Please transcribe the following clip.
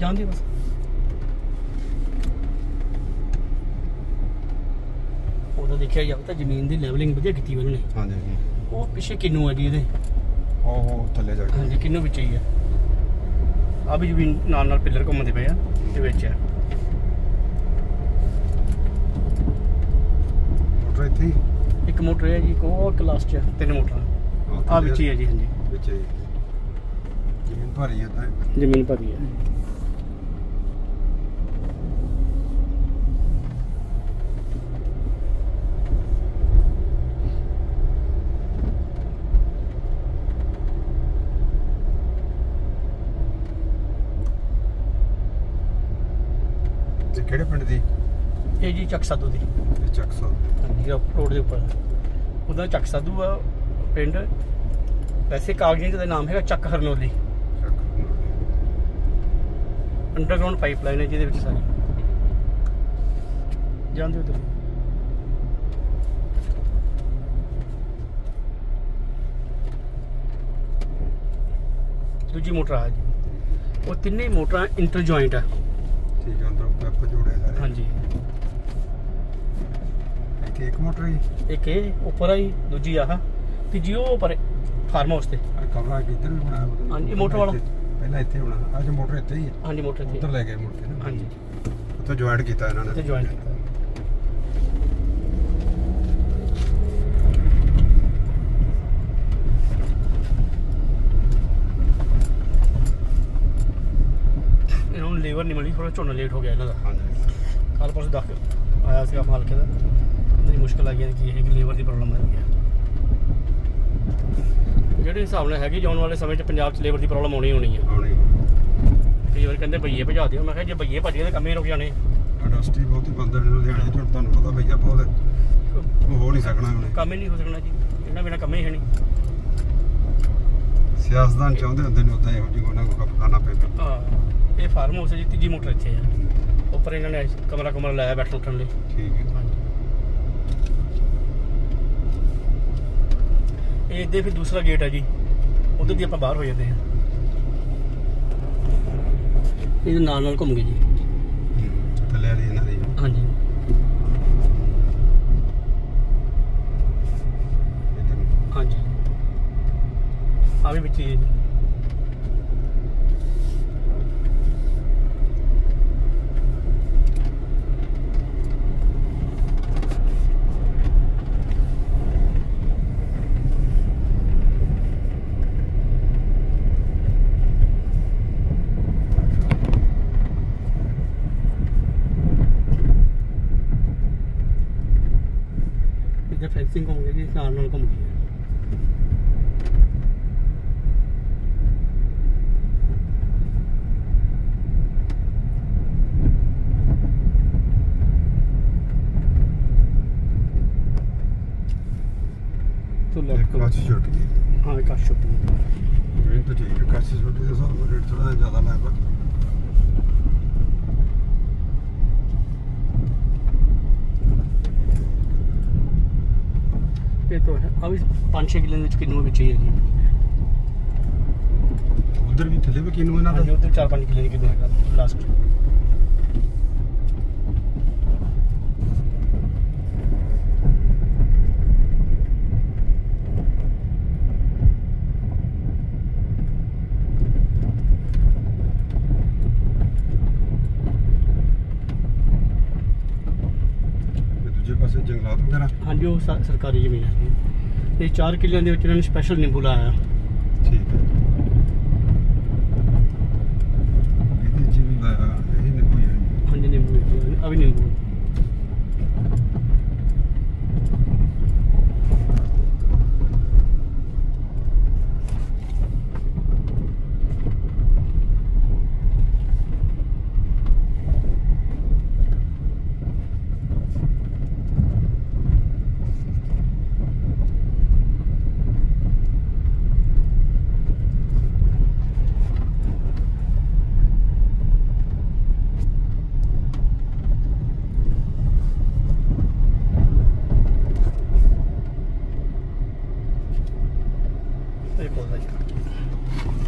ਜਾਂਦੀ ਬਸ। ਉਹਦਾ ਦੇਖਿਆ ਜਾਵੇ ਤਾਂ ਜ਼ਮੀਨ ਦੀ ਲੈਵਲਿੰਗ ਵਧੀਆ ਕੀਤੀ ਉਹਨਾਂ। ਨੇ ਹਾਂਜੀ ਹਾਂਜੀ। ਉਹ ਪਿੱਛੇ ਕਿੰਨੂ ਹੈ ਜੀ ਇਹਦੇ ਉਹ ਉਹ ਥੱਲੇ ਜਾ ਕੇ ਹਾਂਜੀ ਕਿੰਨੂ ਵਿੱਚ ਹੀ ਆ। ਆ ਵੀ ਜ਼ਮੀਨ ਨਾਲ ਨਾਲ ਪਿੱਲਰ ਘੁੰਮਦੇ ਪਏ ਆ ਤੇ ਵਿੱਚ ਆ। ਮੋਟਰ ਇੱਥੇ ਇੱਕ ਮੋਟਰ ਹੈ ਜੀ ਉਹ ਕਲਾਸ ਚ ਤਿੰਨ ਮੋਟਰਾਂ। ਆ ਵਿੱਚ ਹੀ ਹੈ ਜੀ ਹਾਂਜੀ। ਵਿੱਚ ਹੀ। ਜ਼ਮੀਨ ਭਾਰੀ ਹੈ ਤਾਂ ਜ਼ਮੀਨ ਭਰੀ ਹੈ ਤੇ ਕਿਹੜੇ ਪਿੰਡ ਦੀ? ਇਹ ਜੀ ਚੱਕ ਸਾਧੂ ਦੀ। ਇਹ ਚੱਕ ਸਾਹਿਬ ਹਾਂਜੀ ਰੋਡ ਦੇ ਉੱਪਰ। ਉਹਦਾ ਚੱਕ ਸਾਧੂ ਆ ਪਿੰਡ। ਵੈਸੇ ਕਾਗਜ਼ਾਂ ਦਾ ਨਾਮ ਹੈਗਾ ਚੱਕ ਹਰਨੋਲੀ। ਅੰਡਰਗਰਾਉਂਡ ਪਾਈਪਲਾਈਨ ਹੈ ਜਿਹਦੇ ਵਿੱਚ ਸਾਰੀ। ਜਾਂਦੇ ਉਧਰ। ਦੂਜੀ ਮੋਟਰ ਆ ਜੀ। ਉਹ ਤਿੰਨੇ ਹੀ ਮੋਟਰਾਂ ਇੰਟਰ ਜੁਆਇੰਟ ਆ। ਠੀਕ ਹੈ ਅੰਦਰੋਂ ਪੈਪ ਜੋੜੇ ਸਾਰੇ ਹਾਂਜੀ। ਇੱਥੇ ਇੱਕ ਮੋਟਰ ਹੈ ਇੱਕ ਇਹ ਉੱਪਰ ਆਈ ਦੂਜੀ ਆਹ ਤੀਜੀ ਉਹ ਉੱਪਰ ਫਾਰਮ ਹਾਊਸ ਤੇ। ਆ ਕਮਰਾ ਕਿੱਧਰ ਵੀ ਬਣਾਇਆ ਮਤਲਬ ਹਾਂਜੀ, ਮੋਟਰ ਵਾਲਾ। ਇੱਥੇ- ਪਹਿਲਾਂ ਇੱਥੇ ਹੋਣਾ। ਅੱਜ ਮੋਟਰ ਇੱਥੇ ਹੀ ਹੈ ਹਾਂਜੀ ਮੋਟਰ ਉੱਧਰ ਲੈ ਗਏ ਮੁੜ ਕੇ ਨਾ। ਹਾਂਜੀ। ਉੱਥੇ ਜੁਆਇੰਟ ਕੀਤਾ ਇਹਨਾਂ ਨੇ। ਤੇ ਜੁਆਇਨ ਕੀਤਾ ਇਹਨਾਂ ਨੂੰ ਲੇਬਰ ਨਹੀਂ ਮਿਲੀ ਥੋੜਾ ਝੋਨਾ ਲੇਟ ਹੋ ਗਿਆ ਇਹਨਾਂ ਦਾ। ਹਾਂਜੀ। ਕੱਲ ਪਰਸੋਂ ਦੱਸ ਆਇਆ ਸੀਗਾ ਮਾਲਕ ਦਾ। ਜੀ ਮੁਸ਼ਕਲ ਆ ਗਈ ਕਿ ਇਹ ਕਿ ਲੇਬਰ ਦੀ ਪ੍ਰੋਬਲਮ ਆ ਹੈ। ਜਿਹੜੇ ਹਿਸਾਬ ਨਾਲ ਹੈਗੀ ਆਉਣ ਵਾਲੇ ਸਮੇਂ 'ਚ ਪੰਜਾਬ 'ਚ ਲੇਬਰ ਦੀ ਪ੍ਰੋਬਲਮ ਆਉਣੀ ਹੋਣੀ ਹੈ। ਆਉਣੀ ਕਈ ਵਾਰ ਕਹਿੰਦੇ ਬਈਏ ਭਜਾ ਦਿਓ। ਮੈਂ ਕਿਹਾ ਜੇ ਬਈਏ ਭੱਜ ਤਾਂ ਕੰਮ ਹੀ ਰੁਕ ਜਾਣੇ। ਇੰਡਸਟਰੀ ਬਹੁਤੀ ਬੰਦ ਹੈ ਲੁਧਿਆਣੇ 'ਚ, ਤੁਹਾਨੂੰ ਤੁਹਾਨੂੰ ਪਤਾ ਭਈਆ ਬਹੁਤ ਹੈ। ਉਹ ਹੋ ਨਹੀਂ ਸਕਣਾ ਉਹਨੇ। ਕੰਮ ਹੀ ਨਹੀਂ ਹੋ ਸਕਣਾ ਜੀ। ਇਹਨਾਂ ਬਿਨਾ ਕੰਮ ਹੀ ਹੈ ਨਹੀਂ। ਸਿਆਸਤਦਾਨ ਚਾਹੁੰਦੇ ਹੁੰਦੇ ਨੇ ਉਦਾਂ ਇਹੋ ਜਿਹੀ ਉਹਨਾਂ ਨੂੰ ਕੰਮ ਕਰਨਾ ਪੈਂਦਾ। ਹਾਂ। ਇਹ ਫਾਰਮ ਹਾਊਸ ਹੈ ਜੀ ਤੀਜੀ ਮੋਟਰ ਇੱਥੇ ਹੈ। ਉੱਪਰ ਇਹਨਾਂ ਨੇ ਕਮਰਾ ਕਮਰਾ ਲਾਇਆ ਬੈਠਣ ਉੱਠਣ ਲਈ। ਠੀਕ ਹੈ। ਇਹ ਦੇ ਫਿਰ ਦੂਸਰਾ ਗੇਟ ਹੈ ਜੀ। ਉਧਰ ਦੀ ਆਪਾਂ ਬਾਹਰ ਹੋ ਜਾਂਦੇ ਹਾਂ। ਇਹਦੇ ਨਾਲ ਨਾਲ ਘੁੰਮ ਗਏ ਜੀ। ਥੱਲੇ ਵਾਲੀ ਇਹਨਾਂ ਦੀ ਹਾਂਜੀ। ਹਾਂਜੀ। ਆ ਵੀ ਵਿੱਚ ਹੀ ਹੈ ਜੀ। ਘੁੰਮ ਗਈ ਜੀ ਨਾਲ ਨਾਲ ਘੁੰਮ ਗਈ ਹੈ ਤੋਂ ਛੁੱਟ ਹਾਂ ਇੱਕ ਆਸ਼ੁਪ ਰੇਟ ਤਾਂ ਠੀਕ ਹੈ ਕੱਚ ਛੁੱਟੀ ਦੇ ਨਾਲ ਰੇਟ ਥੋੜਾ ਜ਼ਿਆਦਾ ਲੱਗਦਾ ਇਹ ਤੋਂ ਹੈ ਆ ਵੀ 5-6 ਕਿਲੇ ਦੇ ਵਿੱਚ ਕਿੰਨੂ ਵਿੱਚ ਹੀ ਹੈ ਜੀ। ਉਧਰ ਵੀ ਥੱਲੇ ਵੀ ਕਿਨੂੰ ਇਹਨਾਂ ਹਾਂਜੀ ਦਾ ਉਧਰ 4-5 ਕਿਲੇ ਦੀ ਕਿੰਨੂ ਹੈਗਾ ਲਾਸਟ ਤੇ ਦੂਜੇ ਪਾਸੇ ਜੰਗਲਾਤ ਵਗੈਰਾ? ਹਾਂਜੀ ਉਹ ਸਰਕਾਰੀ ਜ਼ਮੀਨ ਹੈ ਜੀ। ਇਹ 4 ਕਿੱਲਿਆਂ ਦੇ ਵਿੱਚ ਇਹਨਾਂ ਨੇ ਸਪੈਸ਼ਲ ਨਿੰਬੂ ਲਾਇਆ ਠੀਕ ਹੈ। ਇਹਦੇ ਚ ਵੀ ਲਾਇਆ ਇਹ ਨਿੰਬੂ ਹੈ ਹਾਂਜੀ ਨਿੰਬੂ ਹੈ। あっ。